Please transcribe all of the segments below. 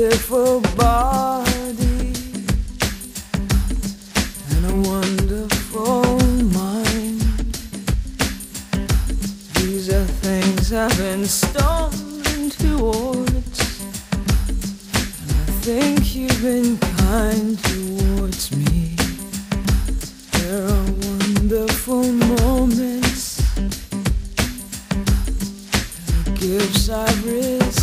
beautiful body and a wonderful mind. These are things I've been stumbling towards, and I think you've been kind towards me. There are wonderful moments, the gifts I've received.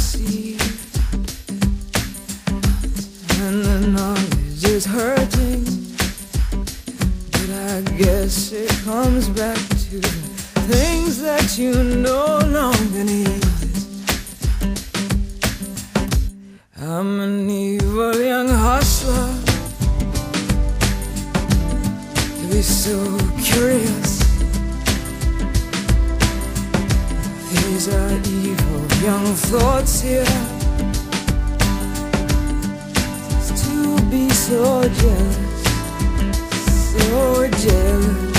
It comes back to things that you no longer need. I'm an evil young hustler. To be so curious. These are evil young thoughts here. To be so jealous, jealous.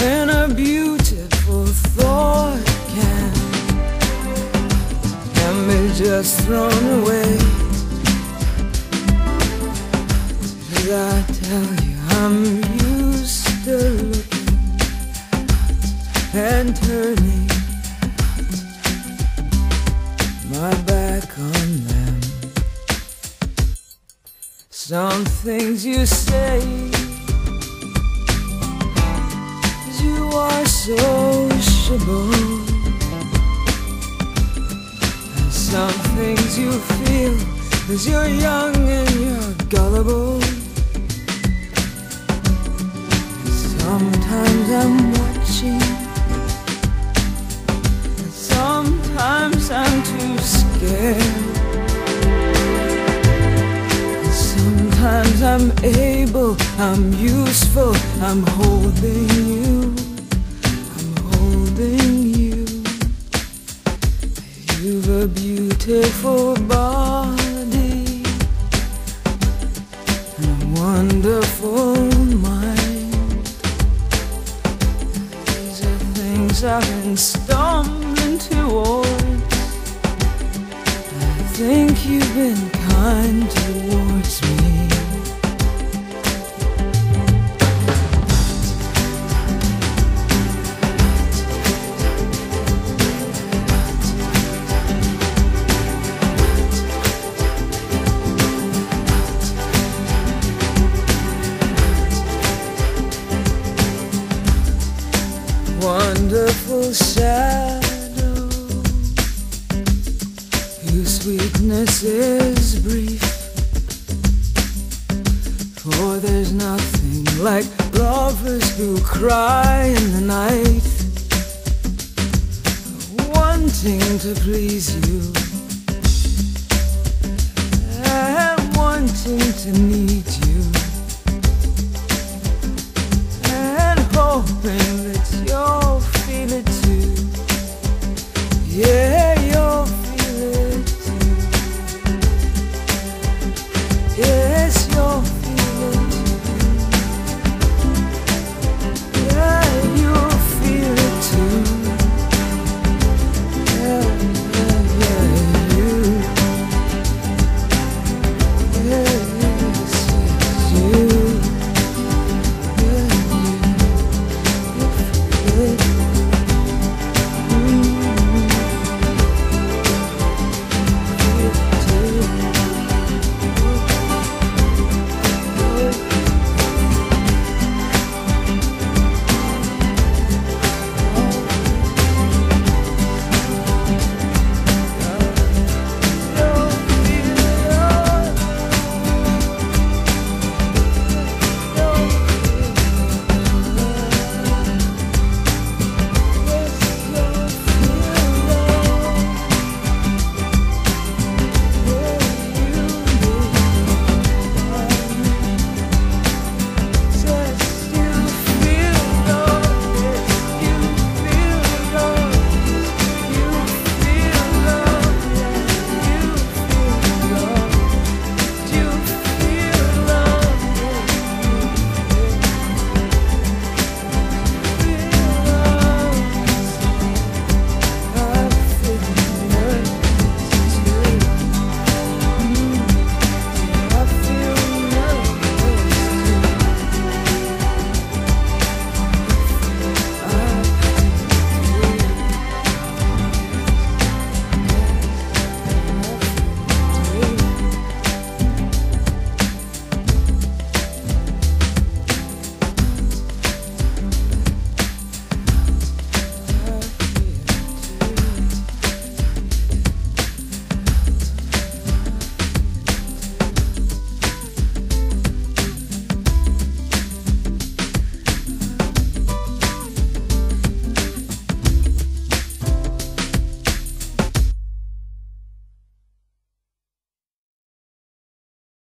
When a beautiful thought can can be just thrown away. Did I tell you I'm used to looking and turning? my back on Some things you say, you are sociable. And some things you feel, cause you're young and you're gullible. Sometimes I'm watching. I'm useful, I'm holding you, I'm holding you. You've a beautiful body and a wonderful mind. These are things I've been stumbling towards. I think you've been kind towards me. Wonderful shadow. Whose sweetness is brief. For there's nothing like lovers who cry in the night, wanting to please you. And wanting to need